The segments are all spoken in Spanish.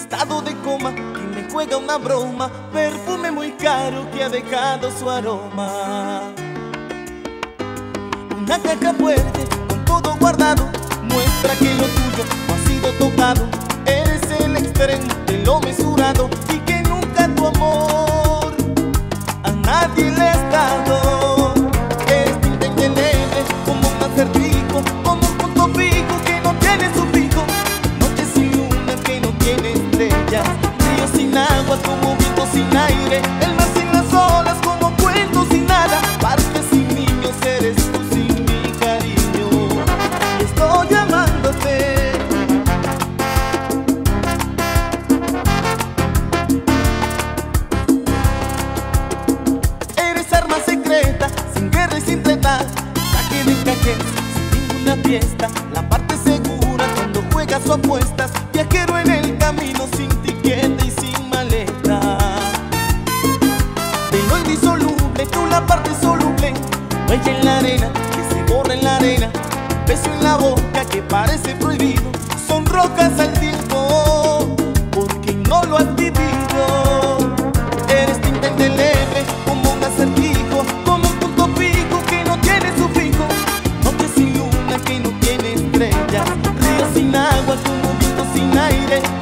estado de coma, que me juega una broma, perfume muy caro que ha dejado su aroma. Una caja fuerte, con todo guardado, muestra que lo tuyo no ha sido tocado, eres el extremo de lo mesurado y que nunca tu amor a nadie le has dado. Sin agua como viento sin aire, el mar sin las olas como cuento sin nada, parques sin niños eres tú sin mi cariño. Y estoy llamándote. Eres arma secreta, sin guerra y sin tregua Saque de caje, sin ninguna fiesta. La parte segura cuando juegas o apuestas. Viajero en el camino Huella en la arena, que se borra en la arena. Beso en la boca que parece prohibido. Son rocas al tiempo Porque no lo has vivido. Eres tinta indeleble como un acertijo Como un punto fijo que no tiene su fijo Noche sin luna que no tiene estrellas. Río sin agua como viento sin aire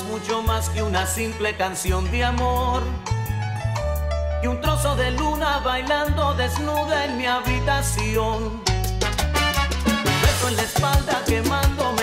es mucho más que una simple canción de amor. Y un trozo de luna bailando desnuda en mi habitación. Un beso en la espalda quemándome.